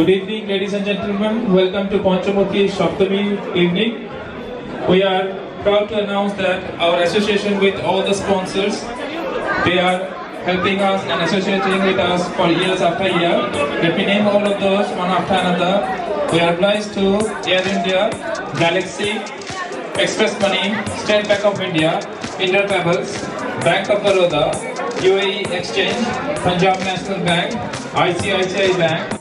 Good evening, ladies and gentlemen. Welcome to Panchamukhee Shaptami evening. We are proud to announce that our association with all the sponsors, they are helping us and associating with us for years after year. Let me name all of those one after another. We are obliged to Air India, Galaxy, Express Money, State Bank of India, India Travels, Bank of Baroda, UAE Exchange, Punjab National Bank, ICICI Bank,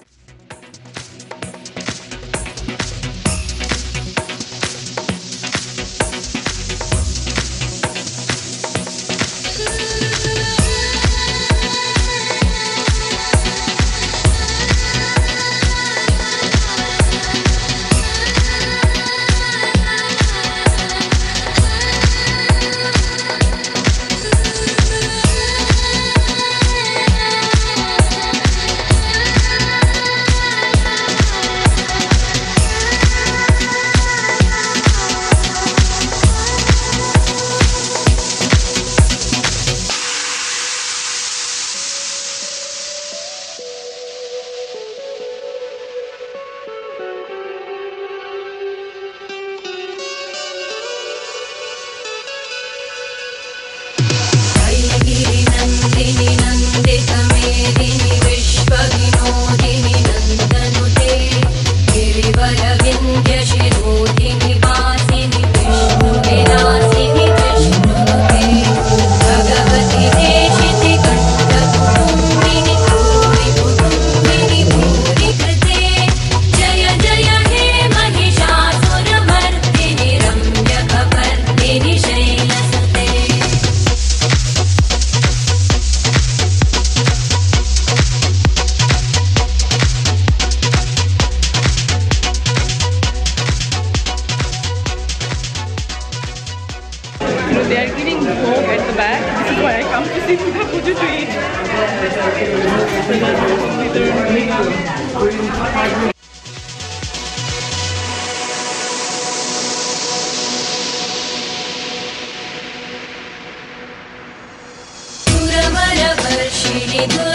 They are eating bhog at the back. This is why I come to see the food to eat. She did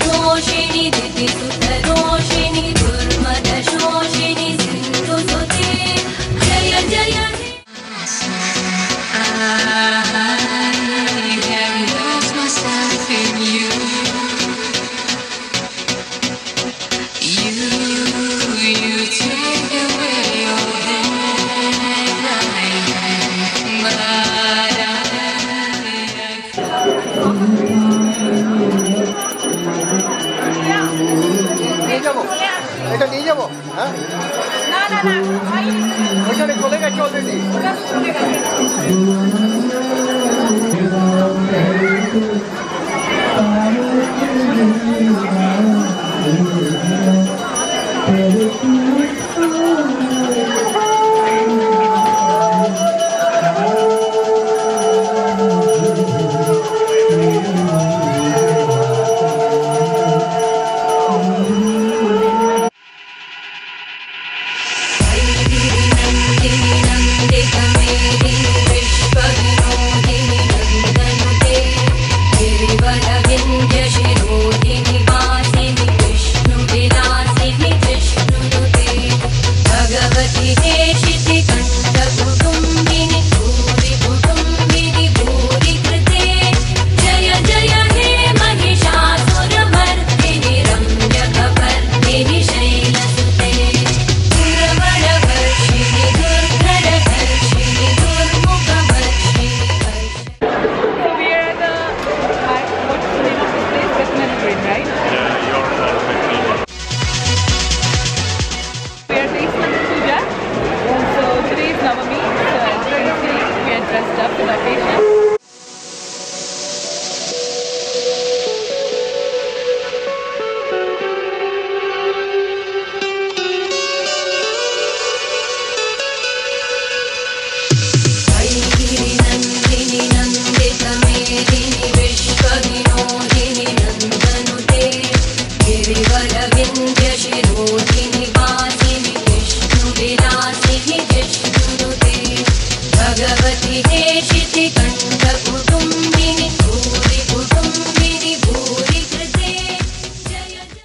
Roshini Diti ಸುತರೋ が強いに。